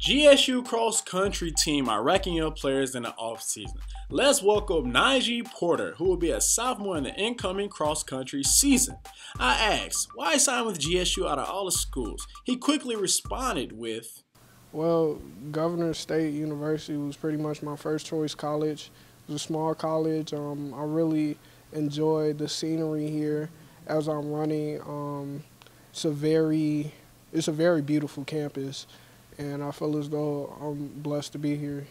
GSU cross country team are racking up players in the offseason. Let's welcome Nigah Porter, who will be a sophomore in the incoming cross country season. I asked, why sign with GSU out of all the schools? He quickly responded with, Well, Governor State University was pretty much my first choice college. It was a small college. Um, I really enjoyed the scenery here as I'm running. Um, it's a very, it's a very beautiful campus and I feel as though I'm blessed to be here.